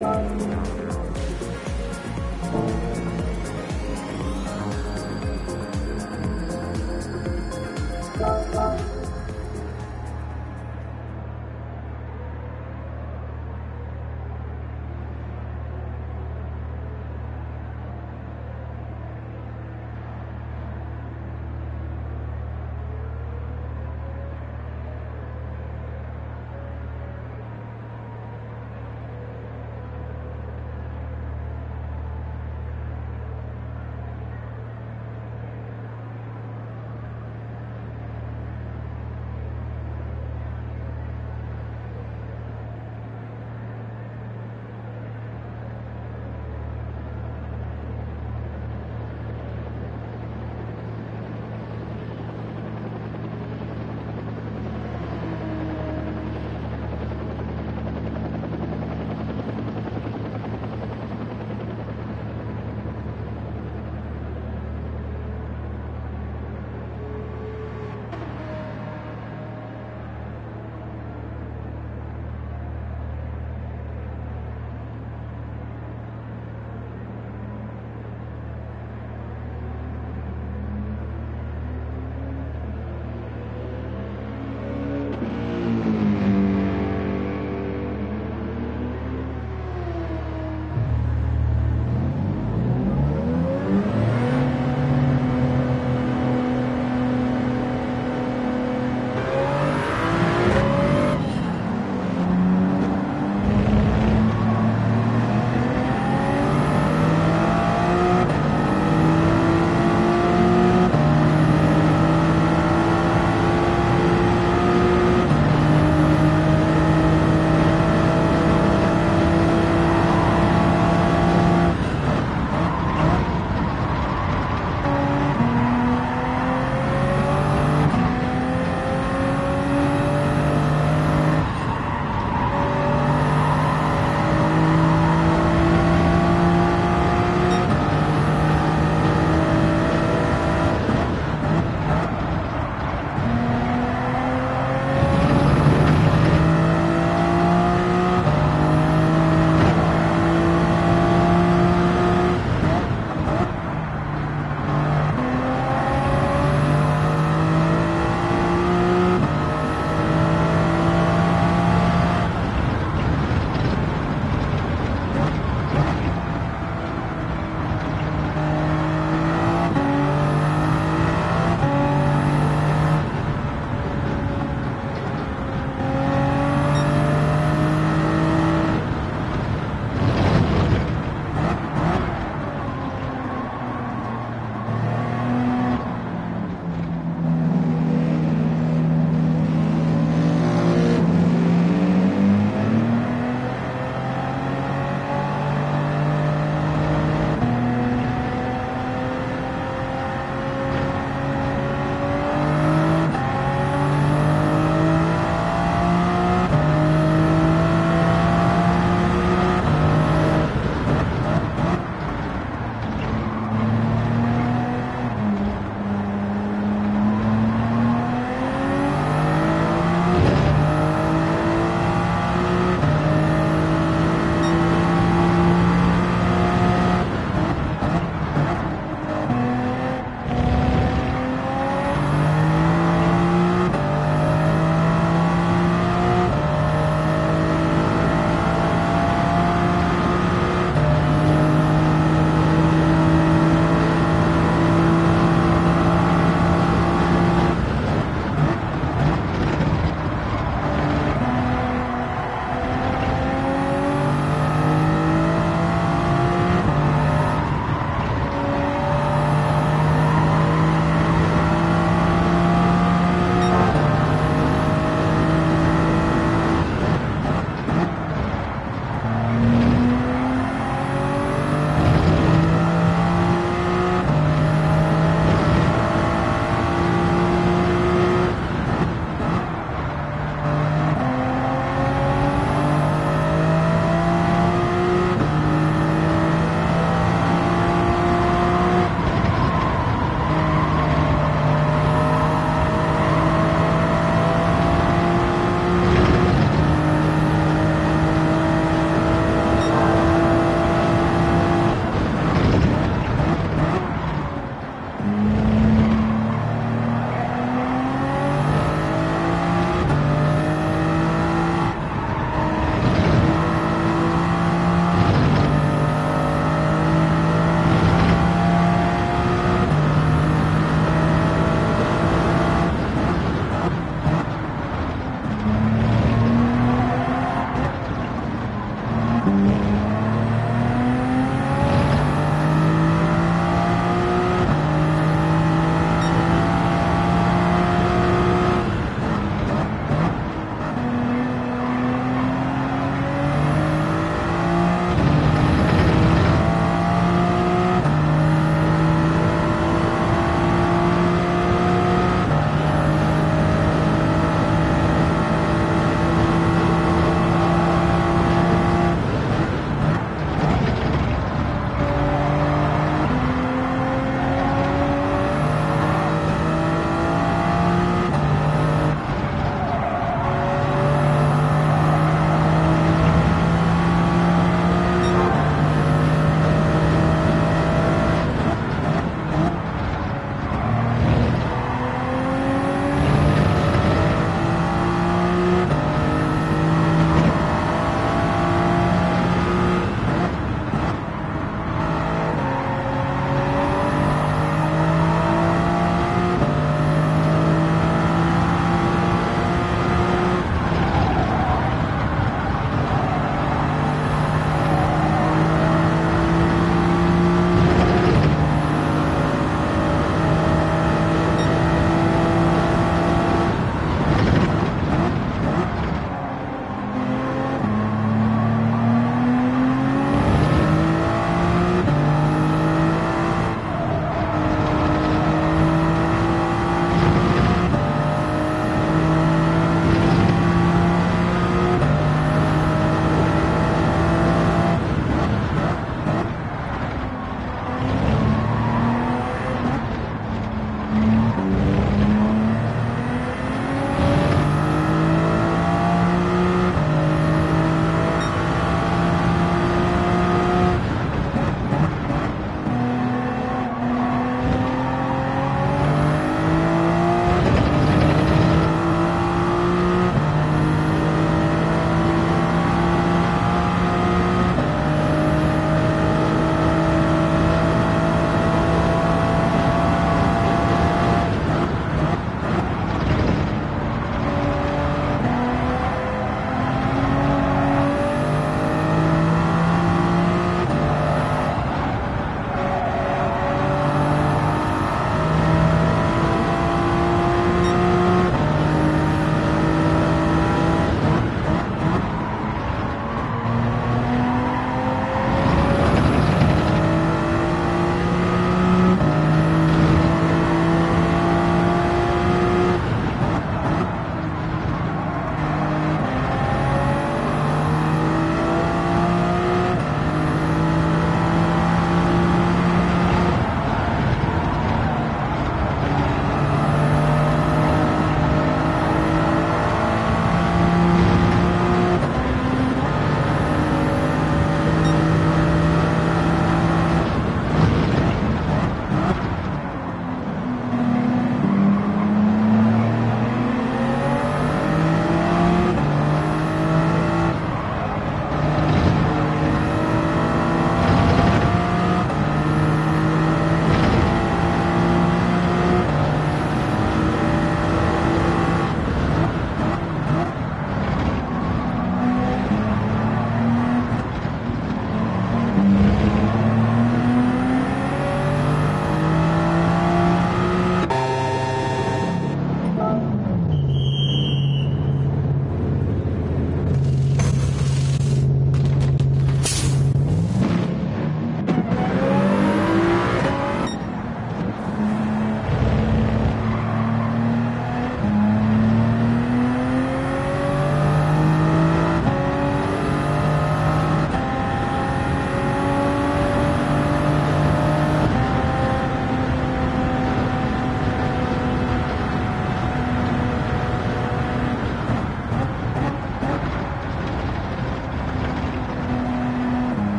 Bye.